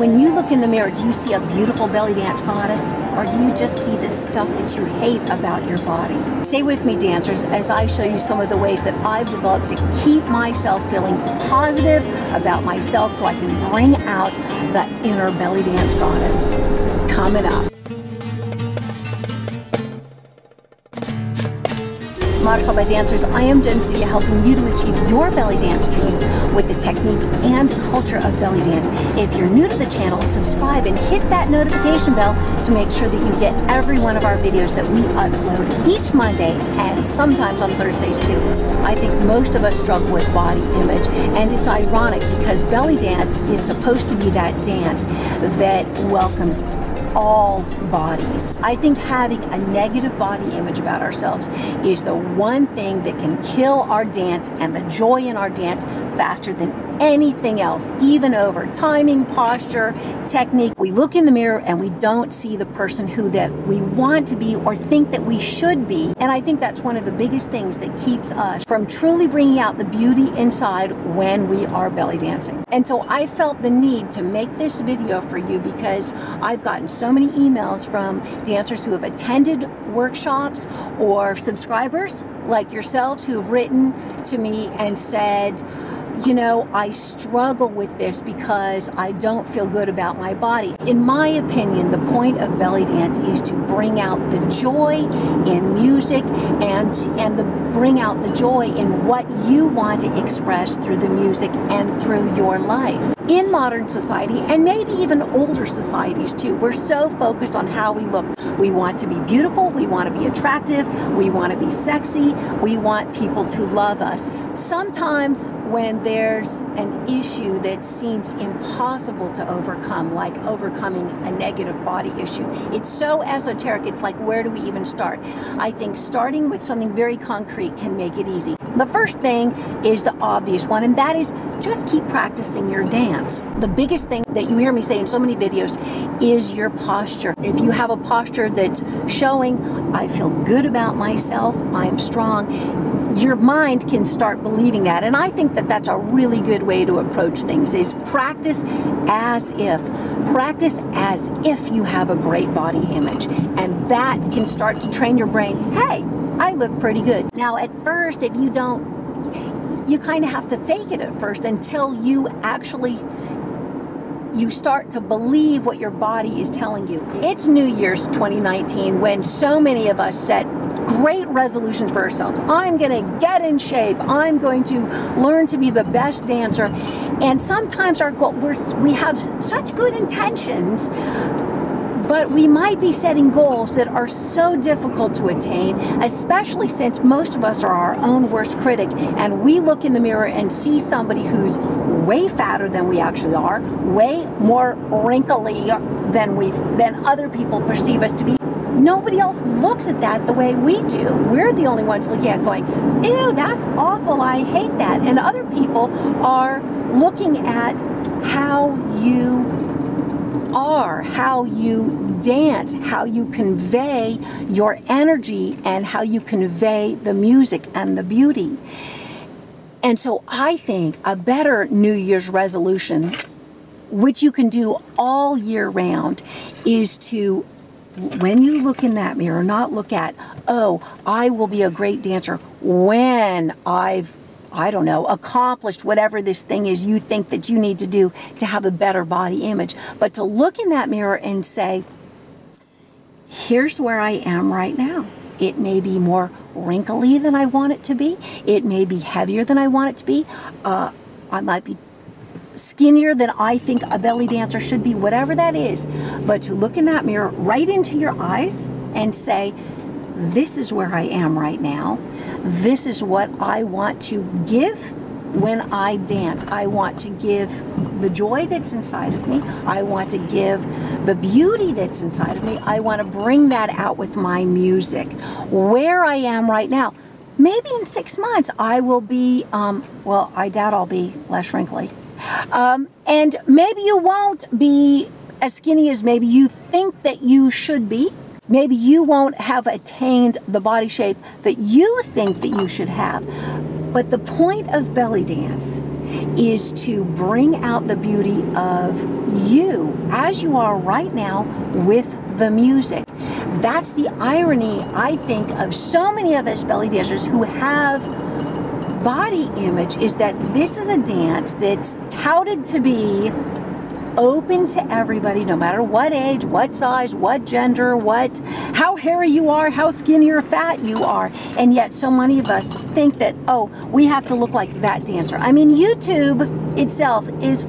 When you look in the mirror, do you see a beautiful belly dance goddess? Or do you just see the stuff that you hate about your body? Stay with me, dancers, as I show you some of the ways that I've developed to keep myself feeling positive about myself so I can bring out the inner belly dance goddess. Coming up. Marhaba dancers, I am Jensuya helping you to achieve your belly dance dreams with the technique and culture of belly dance. If you're new to the channel, subscribe and hit that notification bell to make sure that you get every one of our videos that we upload each Monday and sometimes on Thursdays too. I think most of us struggle with body image and it's ironic because belly dance is supposed to be that dance that welcomes all bodies. I think having a negative body image about ourselves is the one thing that can kill our dance and the joy in our dance faster than anything else, even over timing, posture, technique. We look in the mirror and we don't see the person who that we want to be or think that we should be. And I think that's one of the biggest things that keeps us from truly bringing out the beauty inside when we are belly dancing. And so I felt the need to make this video for you because I've gotten so many emails from dancers who have attended workshops or subscribers like yourselves who have written to me and said, you know, I struggle with this because I don't feel good about my body. In my opinion, the point of belly dance is to bring out the joy in music and and the bring out the joy in what you want to express through the music and through your life. In modern society, and maybe even older societies too, we're so focused on how we look. We want to be beautiful, we want to be attractive, we want to be sexy, we want people to love us. Sometimes when there's an issue that seems impossible to overcome, like overcoming a negative body issue, it's so esoteric, it's like, where do we even start? I think starting with something very concrete can make it easy. The first thing is the obvious one, and that is just keep practicing your dance. The biggest thing that you hear me say in so many videos is your posture. If you have a posture that's showing, I feel good about myself, I'm strong, your mind can start believing that. And I think that that's a really good way to approach things is practice as if. Practice as if you have a great body image. And that can start to train your brain, hey, I look pretty good. Now, at first, if you don't, you kind of have to fake it at first until you actually you start to believe what your body is telling you. It's New Year's 2019 when so many of us set great resolutions for ourselves. I'm going to get in shape. I'm going to learn to be the best dancer. And sometimes our goal, we're, we have such good intentions, but we might be setting goals that are so difficult to attain, especially since most of us are our own worst critic and we look in the mirror and see somebody who's way fatter than we actually are, way more wrinkly than we than other people perceive us to be. Nobody else looks at that the way we do. We're the only ones looking at going, ew, that's awful, I hate that. And other people are looking at how you are, how you dance, how you convey your energy, and how you convey the music and the beauty. And so I think a better New Year's resolution, which you can do all year round, is to when you look in that mirror, not look at, oh, I will be a great dancer when I've, I don't know, accomplished whatever this thing is you think that you need to do to have a better body image, but to look in that mirror and say, here's where I am right now. It may be more wrinkly than I want it to be. It may be heavier than I want it to be. Uh, I might be skinnier than I think a belly dancer should be, whatever that is. But to look in that mirror right into your eyes and say, this is where I am right now. This is what I want to give when I dance. I want to give the joy that's inside of me. I want to give the beauty that's inside of me. I want to bring that out with my music. Where I am right now, maybe in six months I will be, um, well, I doubt I'll be less wrinkly. Um, and maybe you won't be as skinny as maybe you think that you should be. Maybe you won't have attained the body shape that you think that you should have. But the point of belly dance is to bring out the beauty of you as you are right now with the music. That's the irony, I think, of so many of us belly dancers who have body image is that this is a dance that's touted to be open to everybody, no matter what age, what size, what gender, what, how hairy you are, how skinny or fat you are. And yet so many of us think that, oh, we have to look like that dancer. I mean, YouTube itself is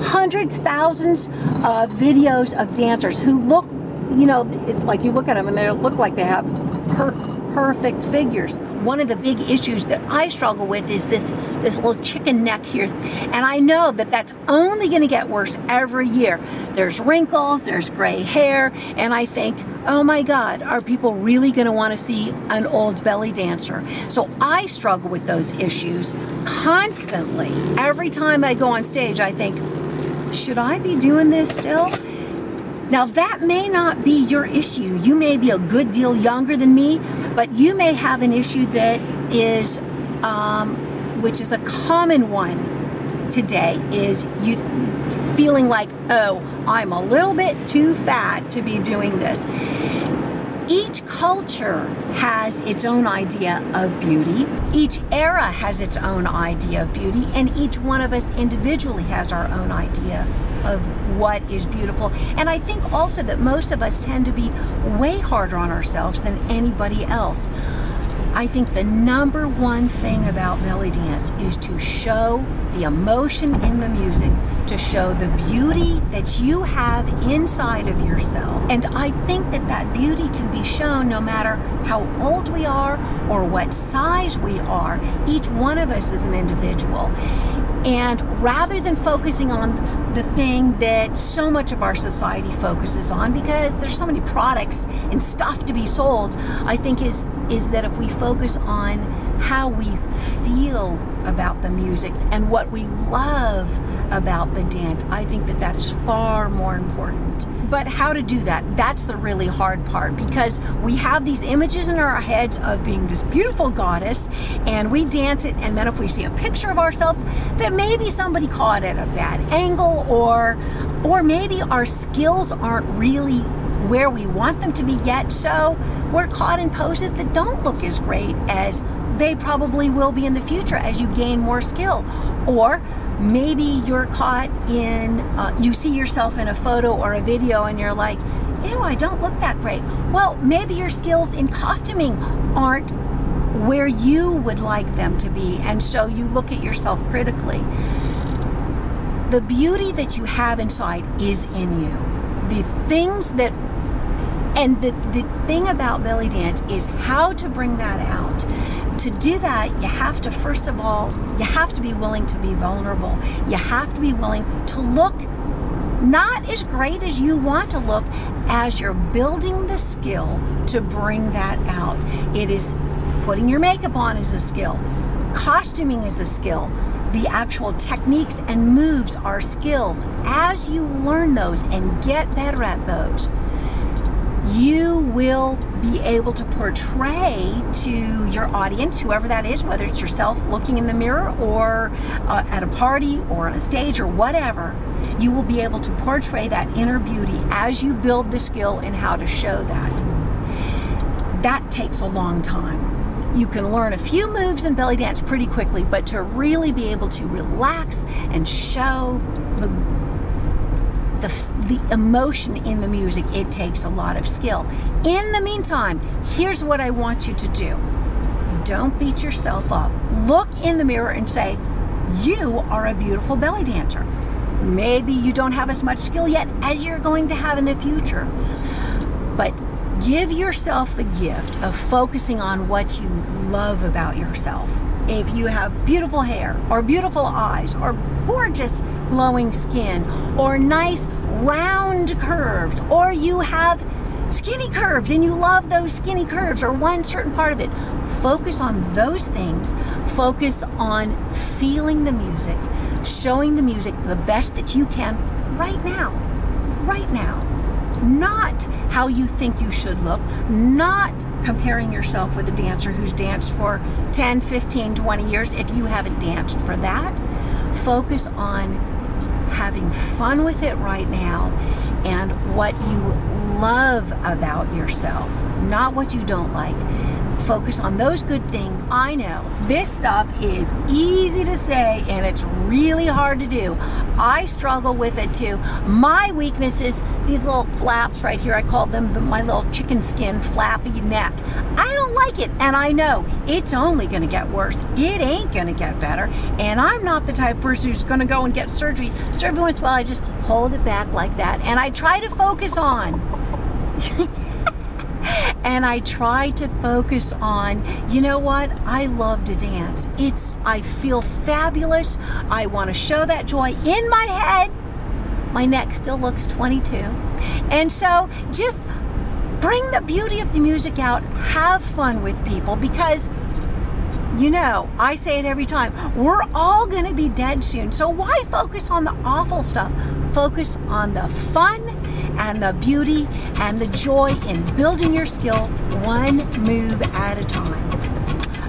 hundreds, thousands of videos of dancers who look, you know, it's like you look at them and they look like they have per perfect figures. One of the big issues that I struggle with is this this little chicken neck here. And I know that that's only going to get worse every year. There's wrinkles, there's gray hair, and I think, oh my God, are people really going to want to see an old belly dancer? So I struggle with those issues constantly. Every time I go on stage, I think, should I be doing this still? Now, that may not be your issue. You may be a good deal younger than me, but you may have an issue that is, um, which is a common one today, is you feeling like, oh, I'm a little bit too fat to be doing this. Each culture has its own idea of beauty. Each era has its own idea of beauty, and each one of us individually has our own idea of what is beautiful. And I think also that most of us tend to be way harder on ourselves than anybody else. I think the number one thing about belly dance is to show the emotion in the music, to show the beauty that you have inside of yourself. And I think that that beauty can be shown no matter how old we are or what size we are. Each one of us is an individual. And rather than focusing on the thing that so much of our society focuses on, because there's so many products and stuff to be sold, I think is is that if we focus on how we feel about the music and what we love about the dance, I think that that is far more important. But how to do that, that's the really hard part because we have these images in our heads of being this beautiful goddess and we dance it and then if we see a picture of ourselves that maybe somebody caught at a bad angle or or maybe our skills aren't really where we want them to be yet so we're caught in poses that don't look as great as they probably will be in the future as you gain more skill. Or maybe you're caught in, uh, you see yourself in a photo or a video and you're like, ew, I don't look that great. Well, maybe your skills in costuming aren't where you would like them to be, and so you look at yourself critically. The beauty that you have inside is in you. The things that and the, the thing about belly dance is how to bring that out to do that, you have to, first of all, you have to be willing to be vulnerable. You have to be willing to look not as great as you want to look as you're building the skill to bring that out. It is putting your makeup on is a skill, costuming is a skill. The actual techniques and moves are skills. As you learn those and get better at those, you will be able to portray to your audience, whoever that is, whether it's yourself looking in the mirror or uh, at a party or on a stage or whatever, you will be able to portray that inner beauty as you build the skill in how to show that. That takes a long time. You can learn a few moves in belly dance pretty quickly, but to really be able to relax and show the the, the emotion in the music, it takes a lot of skill. In the meantime, here's what I want you to do. Don't beat yourself up. Look in the mirror and say, you are a beautiful belly dancer. Maybe you don't have as much skill yet as you're going to have in the future. But give yourself the gift of focusing on what you love about yourself if you have beautiful hair or beautiful eyes or gorgeous glowing skin or nice round curves or you have skinny curves and you love those skinny curves or one certain part of it. Focus on those things. Focus on feeling the music, showing the music the best that you can right now. Right now. Not how you think you should look, not comparing yourself with a dancer who's danced for 10, 15, 20 years if you haven't danced for that. Focus on having fun with it right now and what you love about yourself, not what you don't like focus on those good things. I know this stuff is easy to say and it's really hard to do. I struggle with it too. My weakness is these little flaps right here. I call them my little chicken skin flappy neck. I don't like it and I know it's only going to get worse. It ain't going to get better. And I'm not the type of person who's going to go and get surgery. So every once in a while I just hold it back like that and I try to focus on and I try to focus on, you know what? I love to dance. It's I feel fabulous. I want to show that joy in my head. My neck still looks 22. And so just bring the beauty of the music out. Have fun with people because you know, I say it every time. We're all going to be dead soon. So why focus on the awful stuff? Focus on the fun and the beauty and the joy in building your skill one move at a time.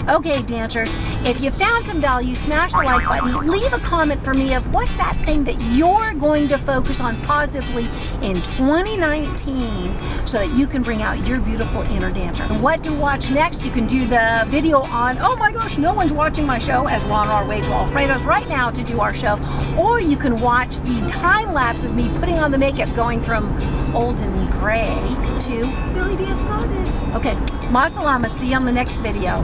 Okay, dancers, if you found some value, smash the like button. Leave a comment for me of what's that thing that you're going to focus on positively in 2019 so that you can bring out your beautiful inner dancer. And what to watch next, you can do the video on, oh my gosh, no one's watching my show as we're on our way to Alfredo's right now to do our show. Or you can watch the time lapse of me putting on the makeup going from old and gray to Billy Dance Goddess. Okay, masalama, see you on the next video.